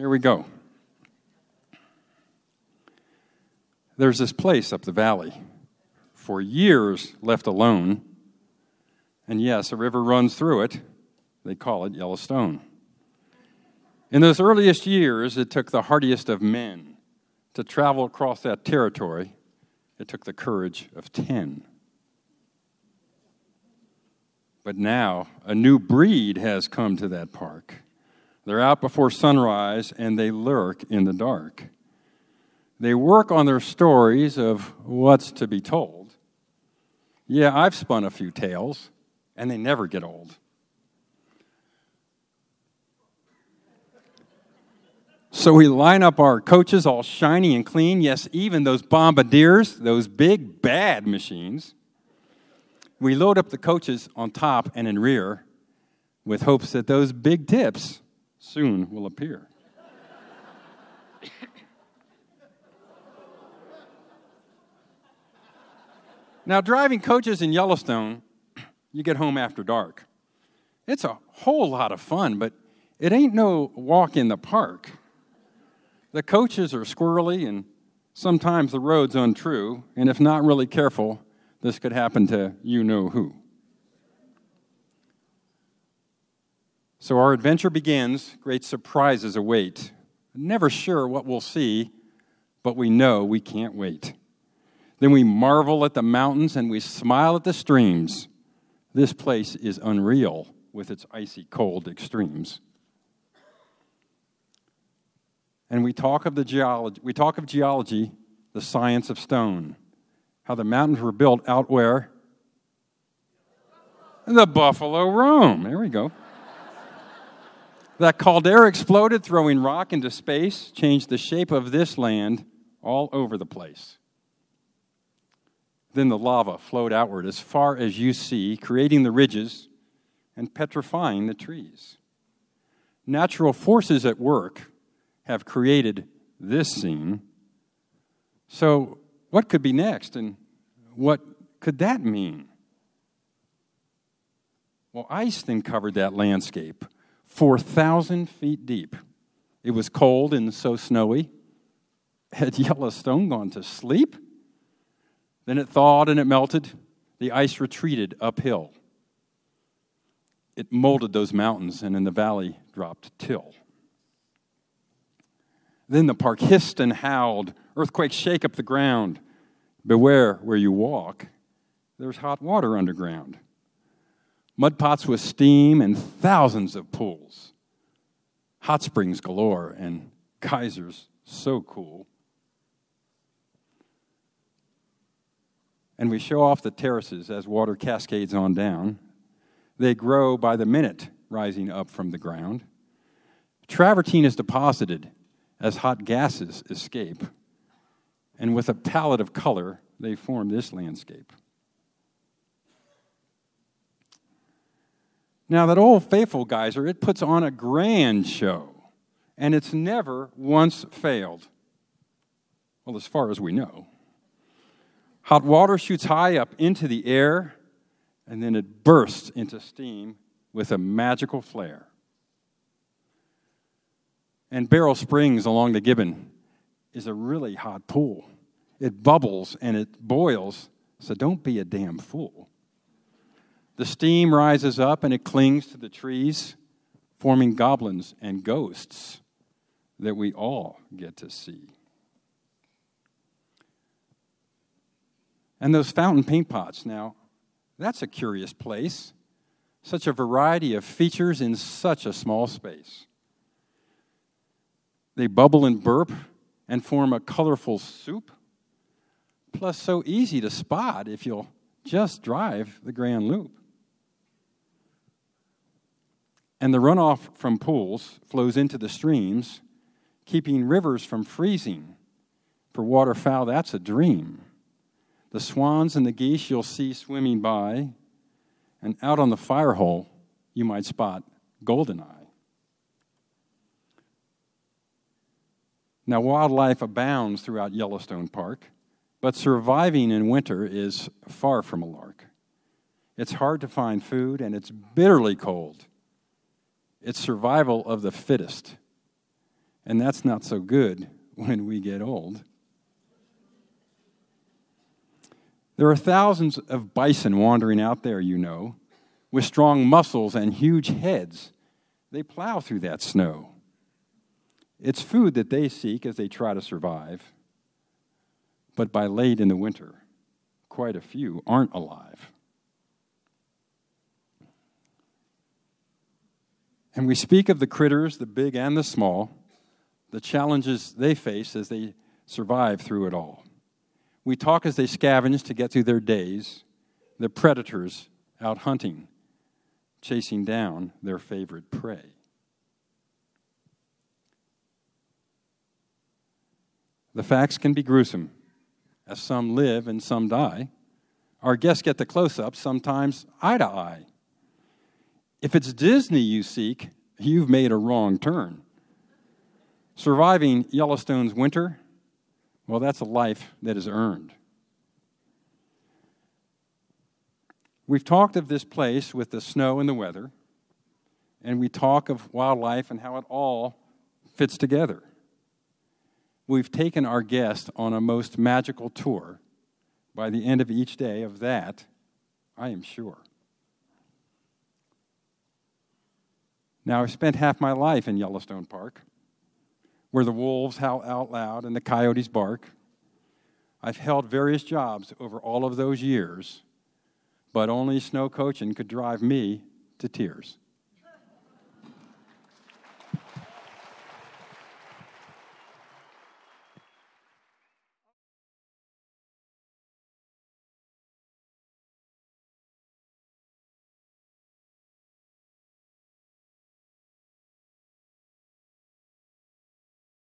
here we go. There's this place up the valley, for years left alone, and yes, a river runs through it. They call it Yellowstone. In those earliest years, it took the hardiest of men to travel across that territory. It took the courage of 10. But now, a new breed has come to that park. They're out before sunrise and they lurk in the dark. They work on their stories of what's to be told. Yeah, I've spun a few tales, and they never get old. So we line up our coaches all shiny and clean. Yes, even those bombardiers, those big bad machines. We load up the coaches on top and in rear with hopes that those big tips soon will appear. now, driving coaches in Yellowstone, you get home after dark. It's a whole lot of fun, but it ain't no walk in the park. The coaches are squirrely and sometimes the road's untrue, and if not really careful, this could happen to you know who. So our adventure begins, great surprises await. Never sure what we'll see, but we know we can't wait. Then we marvel at the mountains and we smile at the streams. This place is unreal with its icy cold extremes. And we talk of the geology, we talk of geology, the science of stone, how the mountains were built out where? The Buffalo Roam. There we go. That caldera exploded, throwing rock into space, changed the shape of this land all over the place. Then the lava flowed outward as far as you see, creating the ridges and petrifying the trees. Natural forces at work have created this scene. So, what could be next, and what could that mean? Well, ice then covered that landscape 4,000 feet deep. It was cold and so snowy. Had Yellowstone gone to sleep? Then it thawed and it melted. The ice retreated uphill. It molded those mountains, and in the valley dropped till. Then the park hissed and howled. Earthquakes shake up the ground. Beware where you walk. There's hot water underground. Mud pots with steam and thousands of pools. Hot springs galore and geysers so cool. And we show off the terraces as water cascades on down. They grow by the minute, rising up from the ground. Travertine is deposited as hot gases escape. And with a palette of color, they form this landscape. Now, that old faithful geyser, it puts on a grand show, and it's never once failed. Well, as far as we know. Hot water shoots high up into the air, and then it bursts into steam with a magical flare and Beryl Springs along the Gibbon is a really hot pool. It bubbles and it boils, so don't be a damn fool. The steam rises up and it clings to the trees, forming goblins and ghosts that we all get to see. And those fountain paint pots, now, that's a curious place. Such a variety of features in such a small space. They bubble and burp and form a colorful soup. Plus, so easy to spot if you'll just drive the Grand Loop. And the runoff from pools flows into the streams, keeping rivers from freezing. For waterfowl, that's a dream. The swans and the geese you'll see swimming by, and out on the Firehole, you might spot goldeneye. Now, wildlife abounds throughout Yellowstone Park, but surviving in winter is far from a lark. It's hard to find food and it's bitterly cold. It's survival of the fittest. And that's not so good when we get old. There are thousands of bison wandering out there, you know, with strong muscles and huge heads. They plow through that snow. It's food that they seek as they try to survive. But by late in the winter, quite a few aren't alive. And we speak of the critters, the big and the small, the challenges they face as they survive through it all. We talk as they scavenge to get through their days, the predators out hunting, chasing down their favorite prey. The facts can be gruesome, as some live and some die. Our guests get the close up, sometimes eye to eye. If it's Disney you seek, you've made a wrong turn. Surviving Yellowstone's winter, well, that's a life that is earned. We've talked of this place with the snow and the weather, and we talk of wildlife and how it all fits together. We've taken our guest on a most magical tour. By the end of each day of that, I am sure. Now, I've spent half my life in Yellowstone Park, where the wolves howl out loud and the coyotes bark. I've held various jobs over all of those years, but only snow coaching could drive me to tears.